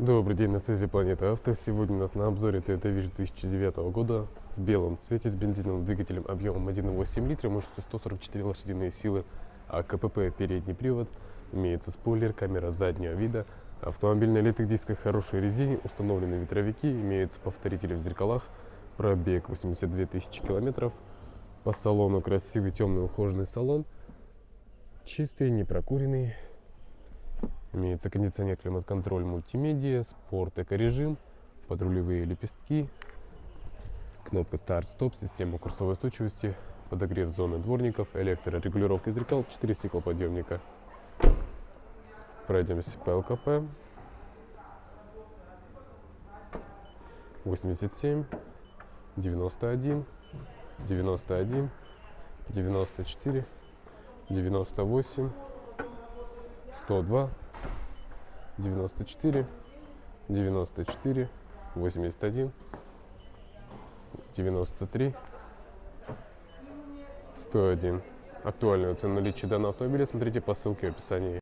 Добрый день, на связи Планета Авто. Сегодня у нас на обзоре Toyota Vision 2009 года в белом цвете с бензиновым двигателем объемом 1,8 литра, мощностью 144 лошадиные силы, а КПП передний привод, имеется спойлер, камера заднего вида, автомобиль на литых дисках хорошей резине, установлены ветровики, имеются повторители в зеркалах, пробег 82 тысячи километров, по салону красивый темный ухоженный салон, чистый, непрокуренный, Имеется кондиционер, климат-контроль, мультимедиа, спорт, эко-режим, подрулевые лепестки, кнопка старт-стоп, система курсовой устойчивости, подогрев зоны дворников, электрорегулировка зеркал, 4 стеклоподъемника. Пройдемся по ЛКП. 87, 91, 91, 94, 98, 102, 94, 94, 81, 93, 101. Актуальную цену наличия данного автомобиля смотрите по ссылке в описании.